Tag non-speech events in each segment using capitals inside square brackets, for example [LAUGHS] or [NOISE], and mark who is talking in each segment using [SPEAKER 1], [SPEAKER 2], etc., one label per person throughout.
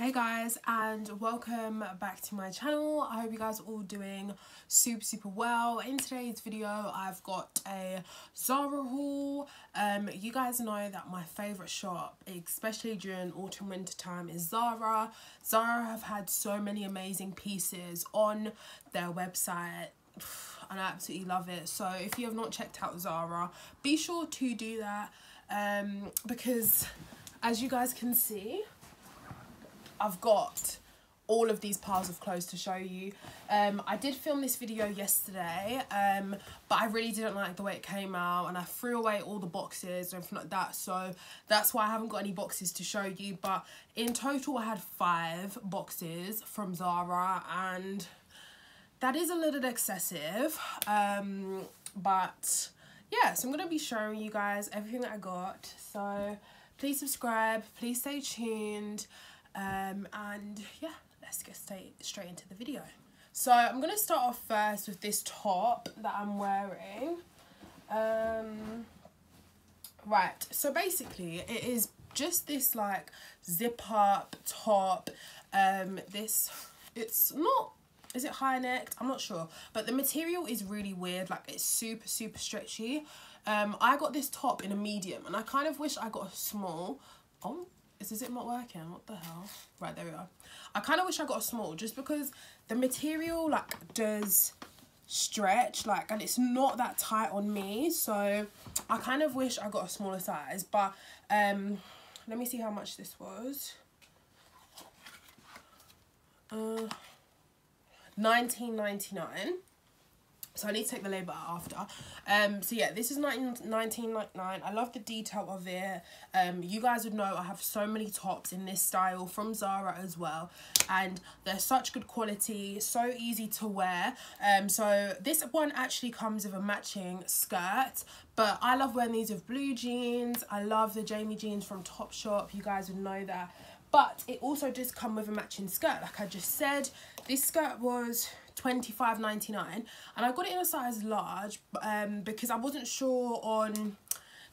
[SPEAKER 1] Hey guys and welcome back to my channel. I hope you guys are all doing super super well. In today's video I've got a Zara haul. Um, you guys know that my favourite shop, especially during autumn winter time, is Zara. Zara have had so many amazing pieces on their website [SIGHS] and I absolutely love it. So if you have not checked out Zara, be sure to do that um, because as you guys can see I've got all of these piles of clothes to show you. Um, I did film this video yesterday, um, but I really didn't like the way it came out and I threw away all the boxes and everything like that. So that's why I haven't got any boxes to show you. But in total, I had five boxes from Zara and that is a little excessive. Um, but yeah, so I'm going to be showing you guys everything that I got. So please subscribe, please stay tuned um, and yeah let's get straight straight into the video. So I'm gonna start off first with this top that I'm wearing. Um, right so basically it is just this like zip up top. Um, this it's not is it high necked i'm not sure. But the material is really weird like it's super super stretchy. Um i got this top in a medium and i kind of wish i got a small oh is this it not working? What the hell? Right, there we are. I kind of wish I got a small just because the material like does stretch like and it's not that tight on me so I kind of wish I got a smaller size but um let me see how much this was uh 19.99 so I need to take the label out after. Um, so yeah, this is 1999. I love the detail of it. Um, you guys would know I have so many tops in this style from Zara as well. And they're such good quality, so easy to wear. Um, so this one actually comes with a matching skirt. But I love wearing these with blue jeans. I love the Jamie jeans from Topshop. You guys would know that. But it also does come with a matching skirt, like I just said. This skirt was 25.99 and I got it in a size large um, because I wasn't sure on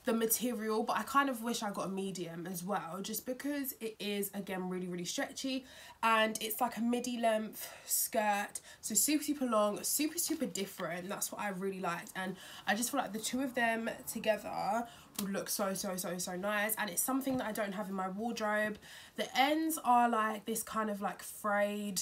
[SPEAKER 1] the material but I kind of wish I got a medium as well just because it is again really really stretchy and it's like a midi length skirt so super super long super super different. That's what I really liked and I just feel like the two of them together would look so so so so nice and it's something that I don't have in my wardrobe. The ends are like this kind of like frayed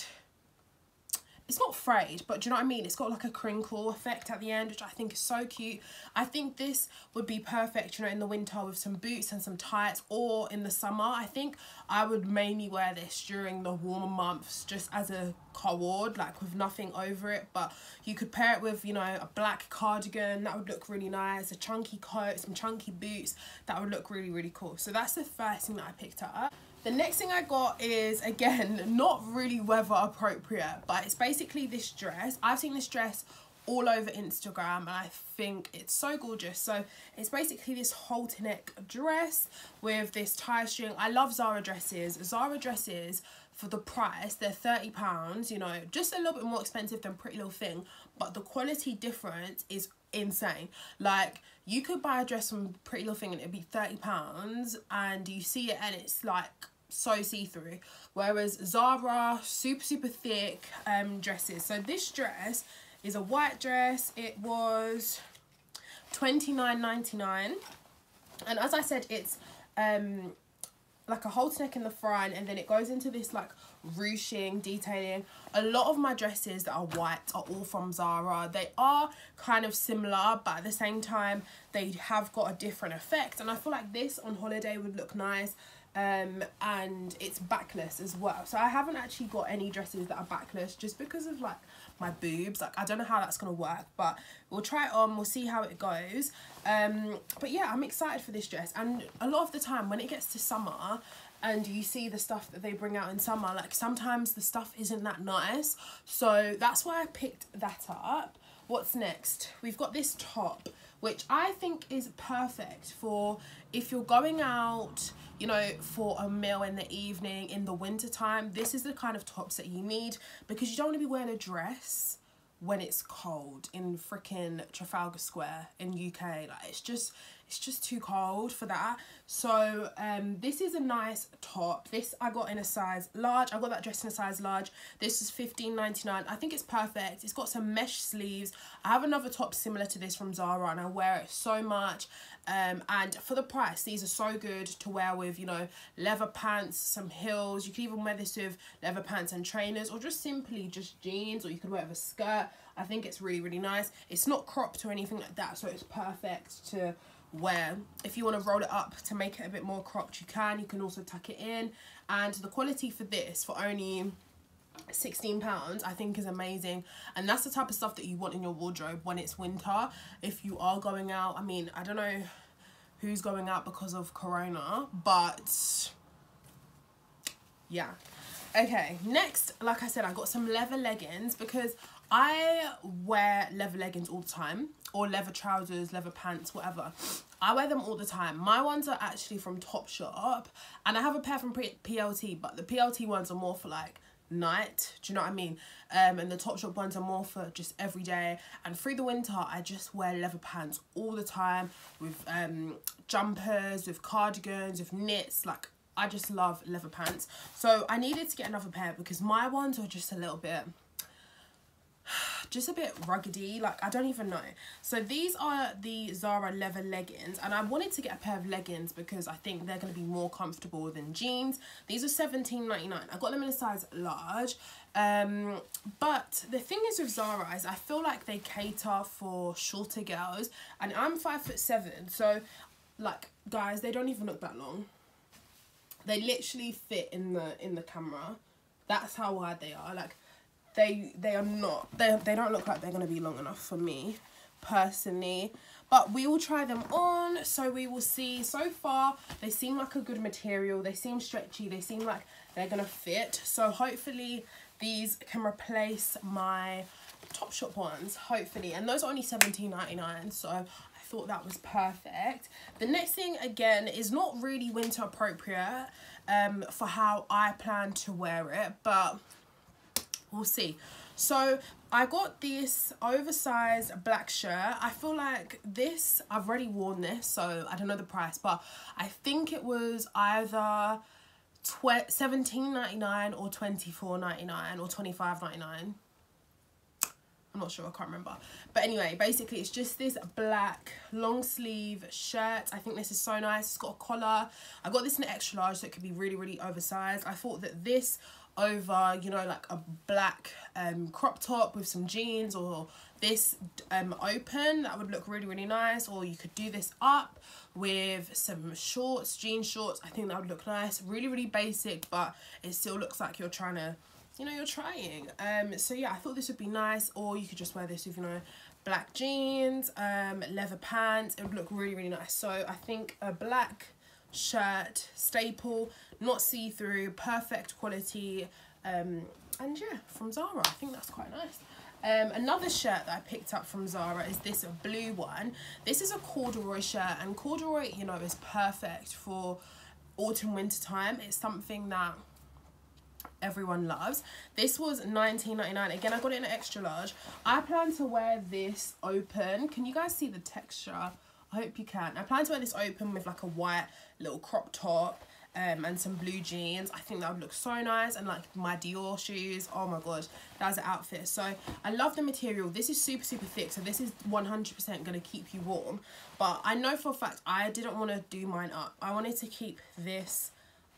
[SPEAKER 1] it's not frayed but do you know what I mean? It's got like a crinkle effect at the end which I think is so cute. I think this would be perfect you know in the winter with some boots and some tights or in the summer. I think I would mainly wear this during the warmer months just as a cord like with nothing over it. But you could pair it with you know a black cardigan. That would look really nice. A chunky coat some chunky boots. That would look really really cool. So that's the first thing that I picked up the next thing I got is, again, [LAUGHS] not really weather appropriate, but it's basically this dress. I've seen this dress all over Instagram and I think it's so gorgeous. So it's basically this halter neck dress with this tie string. I love Zara dresses. Zara dresses for the price, they're £30, you know, just a little bit more expensive than Pretty Little Thing, but the quality difference is insane. Like, you could buy a dress from Pretty Little Thing and it'd be £30 and you see it and it's like so see-through. Whereas Zara super super thick um dresses. So this dress is a white dress. It was 29.99 and as I said it's um like a halter neck in the front and then it goes into this like ruching detailing. A lot of my dresses that are white are all from Zara. They are kind of similar but at the same time they have got a different effect. And I feel like this on holiday would look nice um, and it's backless as well. So I haven't actually got any dresses that are backless just because of like my boobs. Like I don't know how that's going to work, but we'll try it on. We'll see how it goes. Um, but yeah, I'm excited for this dress. And a lot of the time when it gets to summer, and you see the stuff that they bring out in summer like sometimes the stuff isn't that nice so that's why I picked that up what's next we've got this top which I think is perfect for if you're going out you know, for a meal in the evening in the winter time, this is the kind of tops that you need because you don't want to be wearing a dress when it's cold in freaking Trafalgar Square in UK. Like it's just it's just too cold for that. So um this is a nice top. This i got in a size large. I got that dress in a size large. This is 15.99 i think it's perfect. It's got some mesh sleeves. I have another top similar to this from zara and i wear it so much. Um and for the price these are so good to wear with you know leather pants some heels. You can even wear this with leather pants and trainers or just simply just jeans or you could wear it with a skirt. I think it's really really nice. It's not cropped or anything like that so it's perfect to wear if you want to roll it up to make it a bit more cropped you can you can also tuck it in. And the quality for this for only 16 pounds i think is amazing. And that's the type of stuff that you want in your wardrobe when it's winter. If you are going out i mean i don't know who's going out because of corona but yeah. Okay next like i said i got some leather leggings because i wear leather leggings all the time or leather trousers, leather pants, whatever. I wear them all the time. My ones are actually from Topshop and I have a pair from PLT, but the PLT ones are more for like night do you know what i mean um and the Topshop ones are more for just every day and through the winter i just wear leather pants all the time with um jumpers with cardigans with knits like i just love leather pants so i needed to get another pair because my ones are just a little bit [SIGHS] just a bit ruggedy like I don't even know. So these are the Zara leather leggings and I wanted to get a pair of leggings because I think they're going to be more comfortable than jeans. These are 17.99 I got them in a size large um but the thing is with Zara is I feel like they cater for shorter girls and I'm five foot seven so like guys they don't even look that long. They literally fit in the in the camera. That's how wide they are like they they are not they, they don't look like they're going to be long enough for me personally. But we will try them on so we will see. So far they seem like a good material. They seem stretchy. They seem like they're gonna fit. So hopefully these can replace my Topshop ones hopefully. And those are only 17.99 so I thought that was perfect. The next thing again is not really winter appropriate um for how I plan to wear it but we'll see so I got this oversized black shirt. I feel like this, I've already worn this, so I don't know the price, but I think it was either seventeen ninety nine or twenty four ninety nine or twenty five ninety nine. I'm not sure, I can't remember. But anyway, basically it's just this black long sleeve shirt. I think this is so nice. It's got a collar. I got this in extra large so it could be really, really oversized. I thought that this over you know like a black um crop top with some jeans or this um open that would look really really nice. Or you could do this up with some shorts jean shorts. I think that would look nice. Really really basic but it still looks like you're trying to you know you're trying. Um so yeah i thought this would be nice. Or you could just wear this with you know black jeans um leather pants. It would look really really nice. So i think a black shirt staple not see-through perfect quality um, and yeah from Zara. I think that's quite nice. Um, another shirt that I picked up from Zara is this blue one. This is a corduroy shirt and corduroy you know is perfect for autumn winter time. It's something that everyone loves. This was 19.99 again i got it in an extra large. I plan to wear this open. Can you guys see the texture I hope you can. I plan to wear this open with like a white little crop top um, and some blue jeans. I think that would look so nice and like my Dior shoes. Oh my god, that's an outfit. So I love the material. This is super, super thick. So this is 100% going to keep you warm. But I know for a fact I didn't want to do mine up. I wanted to keep this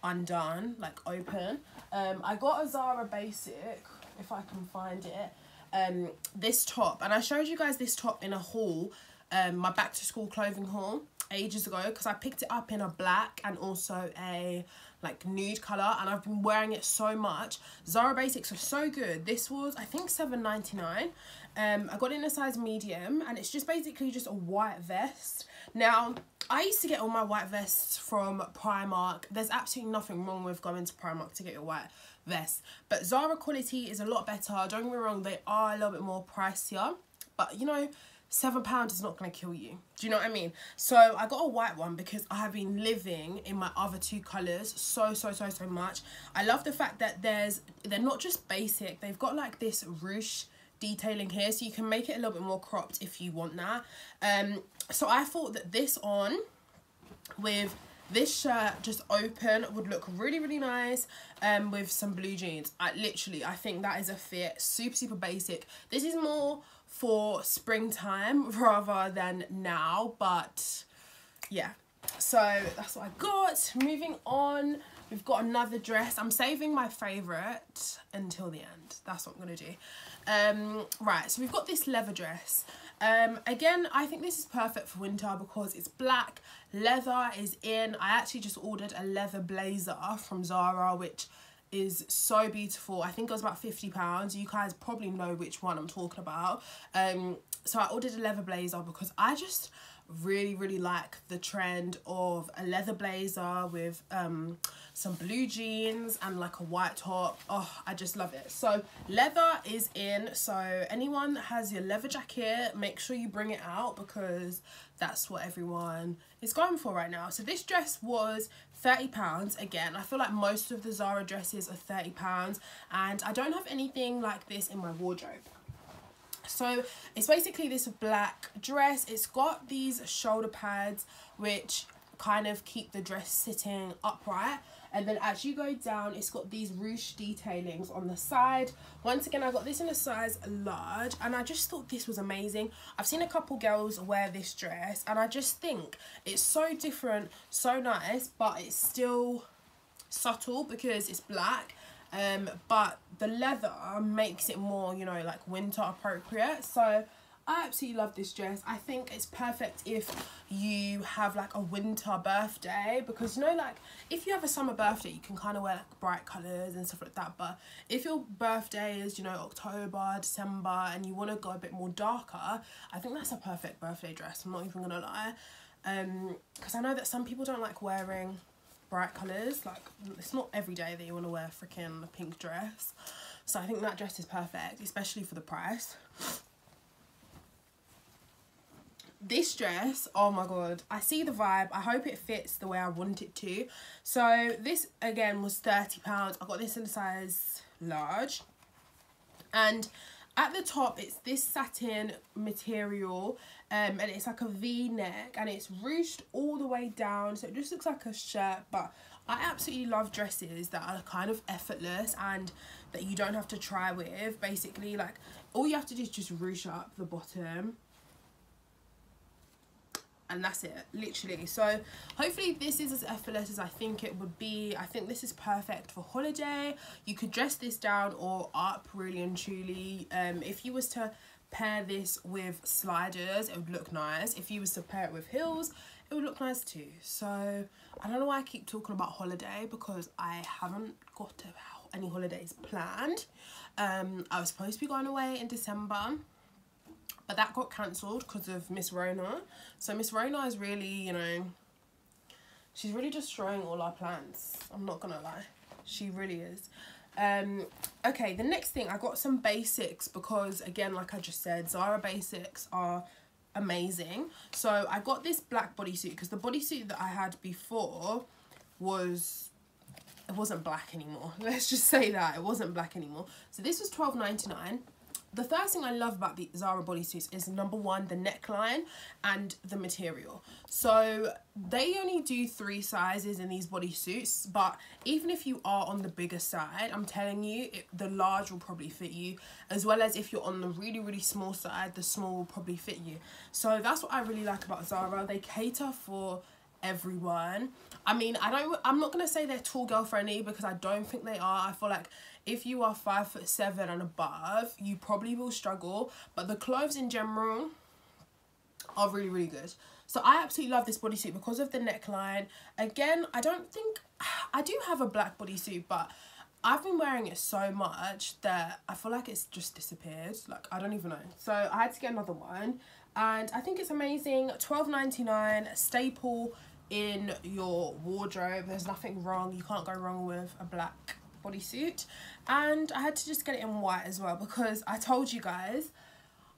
[SPEAKER 1] undone, like open. Um, I got a Zara basic, if I can find it. Um, this top. And I showed you guys this top in a haul um, my back to school clothing haul ages ago because I picked it up in a black and also a like nude colour and I've been wearing it so much. Zara Basics are so good. This was I think seven ninety nine. Um, I got it in a size medium and it's just basically just a white vest. Now I used to get all my white vests from Primark. There's absolutely nothing wrong with going to Primark to get your white vest. But Zara quality is a lot better. Don't get me wrong, they are a little bit more pricier. But you know, seven pounds is not going to kill you. Do you know what i mean? So i got a white one because i have been living in my other two colors so so so so much. I love the fact that there's they're not just basic. They've got like this ruche detailing here so you can make it a little bit more cropped if you want that. Um so i thought that this on with this shirt just open would look really really nice um with some blue jeans. I literally i think that is a fit. Super super basic. This is more for springtime [LAUGHS] rather than now but yeah. So that's what i got. Moving on. We've got another dress. I'm saving my favorite until the end. That's what i'm gonna do. Um right so we've got this leather dress. Um again i think this is perfect for winter because it's black. Leather is in. I actually just ordered a leather blazer from zara which is so beautiful. I think it was about 50 pounds. You guys probably know which one i'm talking about. Um so i ordered a leather blazer because i just really really like the trend of a leather blazer with um some blue jeans and like a white top. Oh i just love it. So leather is in. So anyone that has your leather jacket make sure you bring it out because that's what everyone is going for right now. So this dress was 30 pounds again. I feel like most of the zara dresses are 30 pounds and i don't have anything like this in my wardrobe. So it's basically this black dress. It's got these shoulder pads which kind of keep the dress sitting upright. And then as you go down it's got these ruche detailings on the side. Once again i got this in a size large and i just thought this was amazing. I've seen a couple girls wear this dress and i just think it's so different so nice but it's still subtle because it's black. Um but the leather makes it more you know like winter appropriate. So I absolutely love this dress. I think it's perfect if you have like a winter birthday because you know like if you have a summer birthday you can kind of wear like bright colours and stuff like that but if your birthday is you know October, December and you want to go a bit more darker I think that's a perfect birthday dress. I'm not even gonna lie um because I know that some people don't like wearing bright colours. Like, it's not every day that you want to wear a freaking pink dress. So I think that dress is perfect, especially for the price. This dress, oh my god, I see the vibe. I hope it fits the way I want it to. So this, again, was £30. I got this in a size large. And at the top, it's this satin material um, and it's like a v-neck and it's ruched all the way down so it just looks like a shirt but I absolutely love dresses that are kind of effortless and that you don't have to try with basically like all you have to do is just ruche up the bottom and that's it literally so hopefully this is as effortless as I think it would be I think this is perfect for holiday you could dress this down or up really and truly um if you was to pair this with sliders, it would look nice. If you was to pair it with heels, it would look nice too. So I don't know why I keep talking about holiday because I haven't got any holidays planned. Um, I was supposed to be going away in December, but that got cancelled because of Miss Rona. So Miss Rona is really, you know, she's really destroying all our plans. I'm not gonna lie, she really is. Um, okay, the next thing, I got some basics because, again, like I just said, Zara basics are amazing. So I got this black bodysuit because the bodysuit that I had before was, it wasn't black anymore. [LAUGHS] Let's just say that, it wasn't black anymore. So this was twelve ninety nine the first thing I love about the Zara bodysuits is number one, the neckline and the material. So they only do three sizes in these bodysuits, but even if you are on the bigger side, I'm telling you, it, the large will probably fit you, as well as if you're on the really, really small side, the small will probably fit you. So that's what I really like about Zara. They cater for everyone. I mean, I don't, I'm not to say they're tall girl friendly because I don't think they are. I feel like if you are five foot seven and above, you probably will struggle. But the clothes in general are really, really good. So I absolutely love this bodysuit because of the neckline. Again, I don't think, I do have a black bodysuit, but I've been wearing it so much that I feel like it's just disappeared. Like, I don't even know. So I had to get another one. And I think it's amazing. Twelve ninety nine staple in your wardrobe. There's nothing wrong. You can't go wrong with a black bodysuit and I had to just get it in white as well because I told you guys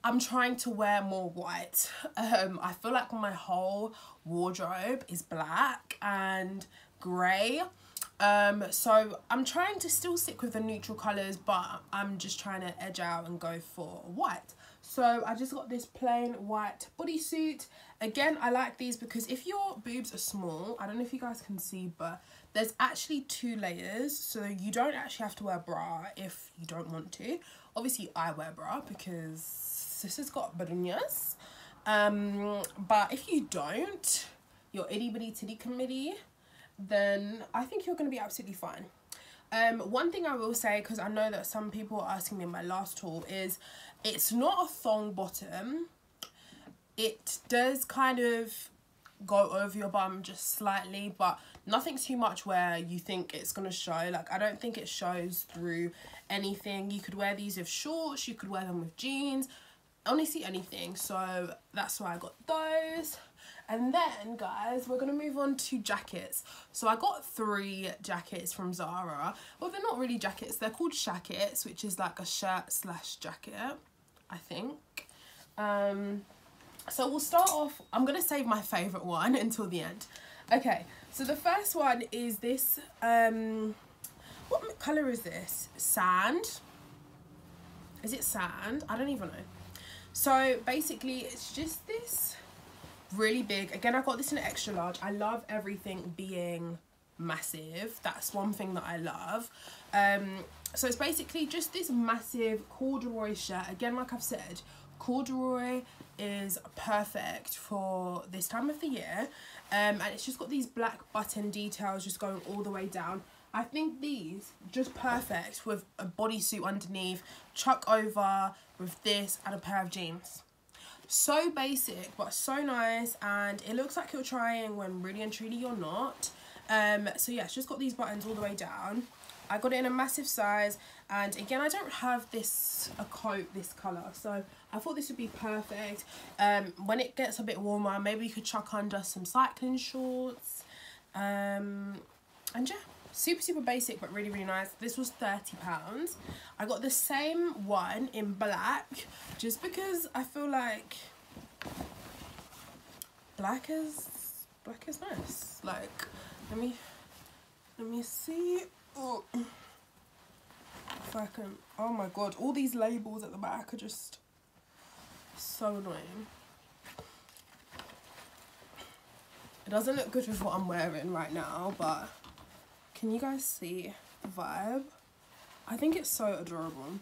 [SPEAKER 1] I'm trying to wear more white [LAUGHS] um, I feel like my whole wardrobe is black and grey Um, so I'm trying to still stick with the neutral colours, but I'm just trying to edge out and go for white. So I just got this plain white bodysuit. Again, I like these because if your boobs are small, I don't know if you guys can see, but there's actually two layers. So you don't actually have to wear bra if you don't want to. Obviously, I wear bra because this has got barunas. Um, but if you don't, your itty bitty titty committee, then I think you're going to be absolutely fine. Um, one thing I will say, because I know that some people are asking me in my last haul, is it's not a thong bottom. It does kind of go over your bum just slightly, but nothing too much where you think it's going to show. Like, I don't think it shows through anything. You could wear these with shorts, you could wear them with jeans, honestly anything. So that's why I got those. And then, guys, we're going to move on to jackets. So I got three jackets from Zara. Well, they're not really jackets. They're called shackets, which is like a shirt slash jacket, I think. Um, so we'll start off. I'm going to save my favourite one [LAUGHS] until the end. Okay, so the first one is this. Um, what colour is this? Sand. Is it sand? I don't even know. So basically, it's just this really big again i got this in extra large i love everything being massive that's one thing that i love um so it's basically just this massive corduroy shirt again like i've said corduroy is perfect for this time of the year. Um and it's just got these black button details just going all the way down. I think these just perfect with a bodysuit underneath, chuck over with this and a pair of jeans. So basic but so nice and it looks like you're trying when really and truly you're not. Um so yeah it's just got these buttons all the way down I got it in a massive size and again I don't have this a coat this colour so I thought this would be perfect. Um when it gets a bit warmer maybe you could chuck under some cycling shorts. Um and yeah super super basic but really really nice. This was 30 pounds. I got the same one in black just because i feel like black is black is nice. Like let me let me see if i can oh my god all these labels at the back are just so annoying it doesn't look good with what i'm wearing right now but can you guys see the vibe? I think it's so adorable.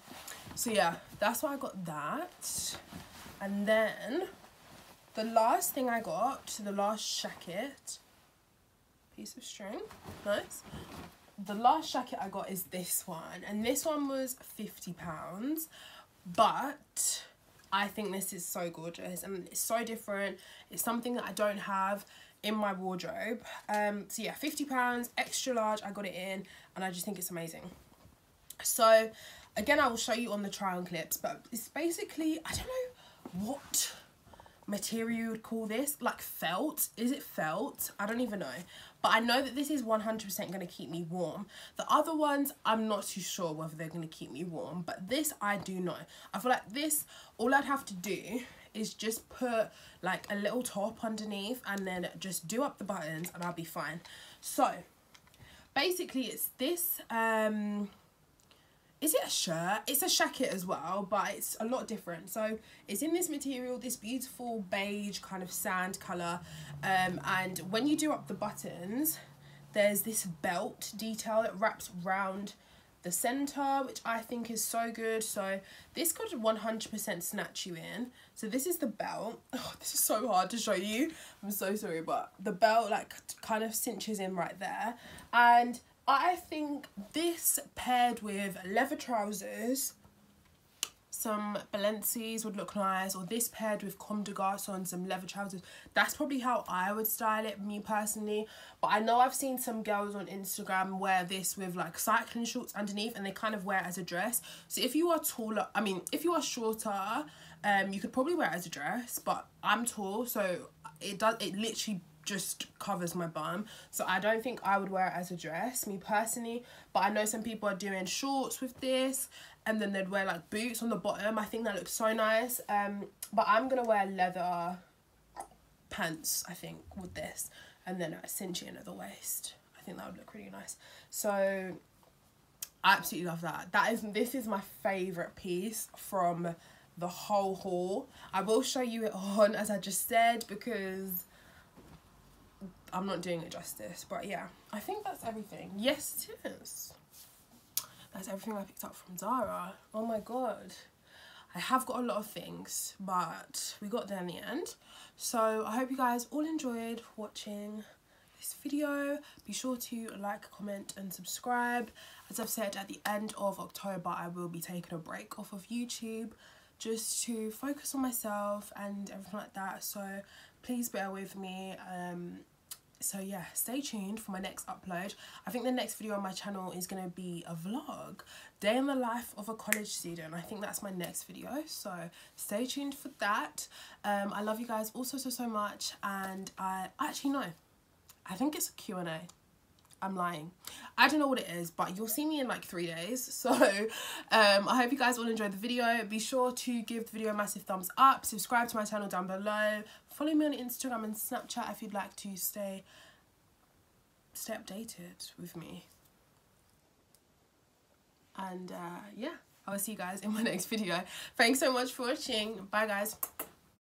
[SPEAKER 1] So yeah, that's why I got that. And then the last thing I got, the last jacket, piece of string, nice. The last jacket I got is this one. And this one was £50. But I think this is so gorgeous and it's so different. It's something that I don't have in my wardrobe. Um, so yeah, £50, extra large, I got it in, and I just think it's amazing. So, again, I will show you on the try on clips, but it's basically, I don't know what material you would call this, like felt. Is it felt? I don't even know. But I know that this is 100% going to keep me warm. The other ones, I'm not too sure whether they're going to keep me warm. But this, I do know. I feel like this, all I'd have to do is just put like a little top underneath and then just do up the buttons and I'll be fine. So basically it's this, um, is it a shirt? It's a jacket as well, but it's a lot different. So it's in this material, this beautiful beige kind of sand colour. Um, and when you do up the buttons, there's this belt detail that wraps round the center which I think is so good so this could 100% snatch you in so this is the belt [LAUGHS] oh, this is so hard to show you I'm so sorry but the belt like kind of cinches in right there and I think this paired with leather trousers some Balenci's would look nice or this paired with Comme des Garçons some leather trousers. That's probably how I would style it me personally. But I know I've seen some girls on Instagram wear this with like cycling shorts underneath and they kind of wear it as a dress. So if you are taller I mean if you are shorter um you could probably wear it as a dress but I'm tall so it does it literally just covers my bum. So I don't think I would wear it as a dress me personally but I know some people are doing shorts with this and then they'd wear like boots on the bottom. I think that looks so nice um but I'm gonna wear leather pants I think with this and then a cinch in at the waist. I think that would look really nice. So I absolutely love that. That is this is my favorite piece from the whole haul. I will show you it on as I just said because I'm not doing it justice but yeah I think that's everything. Yes it is. That's everything I picked up from Zara. Oh my god. I have got a lot of things but we got there in the end. So I hope you guys all enjoyed watching this video. Be sure to like comment and subscribe. As I've said at the end of October I will be taking a break off of YouTube just to focus on myself and everything like that. So please bear with me. Um so yeah stay tuned for my next upload i think the next video on my channel is going to be a vlog day in the life of a college student i think that's my next video so stay tuned for that um i love you guys also so so much and i actually know i think it's a q&a I'm lying. I don't know what it is, but you'll see me in like three days. [LAUGHS] So um, I hope you guys all enjoyed the video. Be sure to give the video a massive thumbs up. Subscribe to my channel down below. Follow me on Instagram and Snapchat if you'd like to stay, stay updated with me. And uh, yeah, I will see you guys in my [LAUGHS] next video. Thanks so much for watching. Bye guys.